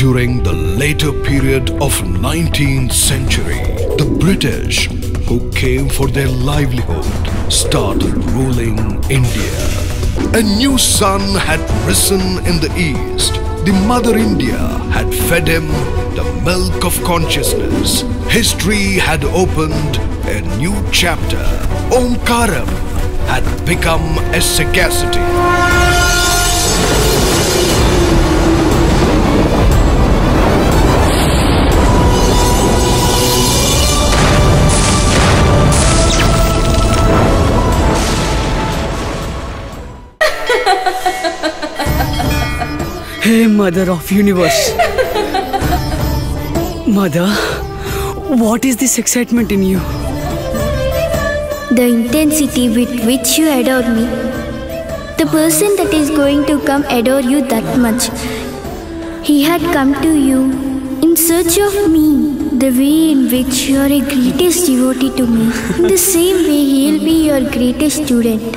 During the later period of 19th century, the British, who came for their livelihood, started ruling India. A new sun had risen in the east. The mother India had fed him the milk of consciousness. History had opened a new chapter. Omkaram had become a sagacity. Hey, Mother of Universe. Mother, what is this excitement in you? The intensity with which you adore me. The person that is going to come adore you that much. He had come to you in search of me. The way in which you are a greatest devotee to me. The same way, he'll be your greatest student.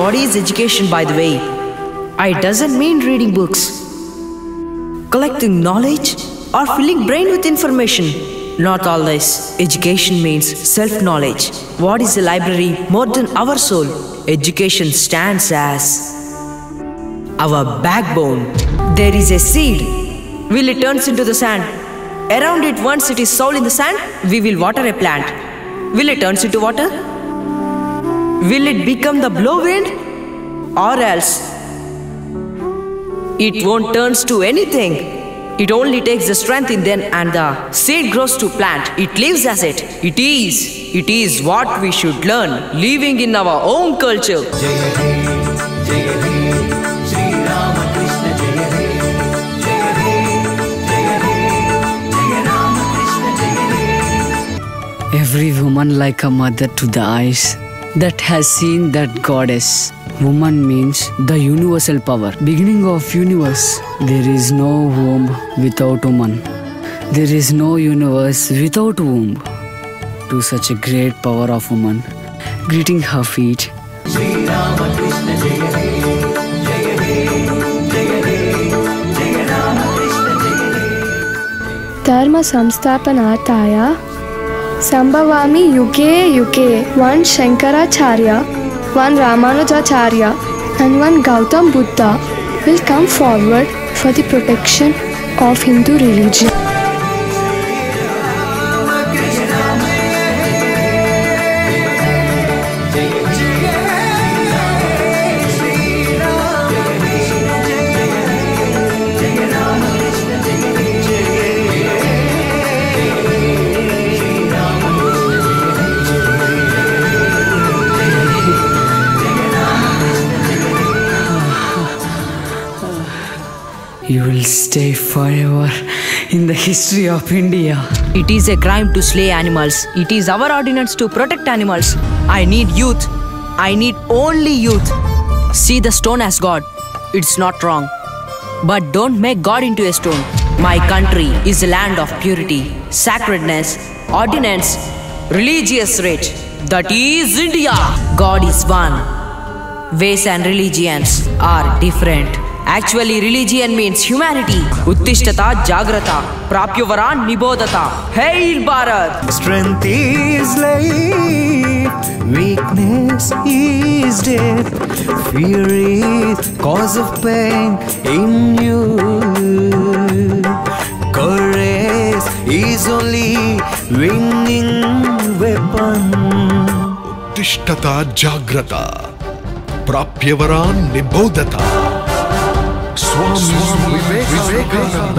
What is education, by the way? It doesn't mean reading books, collecting knowledge, or filling brain with information. Not all this. Education means self knowledge. What is a library more than our soul? Education stands as our backbone. There is a seed. Will it turns into the sand? Around it, once it is sown in the sand, we will water a plant. Will it turns into water? Will it become the blow wind? Or else it won't turns to anything. It only takes the strength in them and the seed grows to plant. It lives as it. It is. It is what we should learn, living in our own culture. Every woman like a mother to the eyes that has seen that goddess. Woman means the universal power, beginning of universe. There is no womb without woman. There is no universe without womb. To such a great power of woman, greeting her feet. धर्म సంభవామి యుగే యుగే one Shankaracharya one Ramanujacharya and one Gautam Buddha will come forward for the protection of Hindu religion. You will stay forever in the history of India. It is a crime to slay animals. It is our ordinance to protect animals. I need youth. I need only youth. See the stone as God. It's not wrong. But don't make God into a stone. My country is a land of purity, sacredness, ordinance, religious rite. That is India. God is one. Ways and religions are different. Actually, religion means humanity. Uttishtata Jagrata. Prapyavaran Nibodata. Hail Bharat! Strength is life, weakness is death. Fear is cause of pain in you. Courage is only winning weapon. उत्तिष्ठता जाग्रत प्राप्यवरान् निबोधता Swami Vivekananda.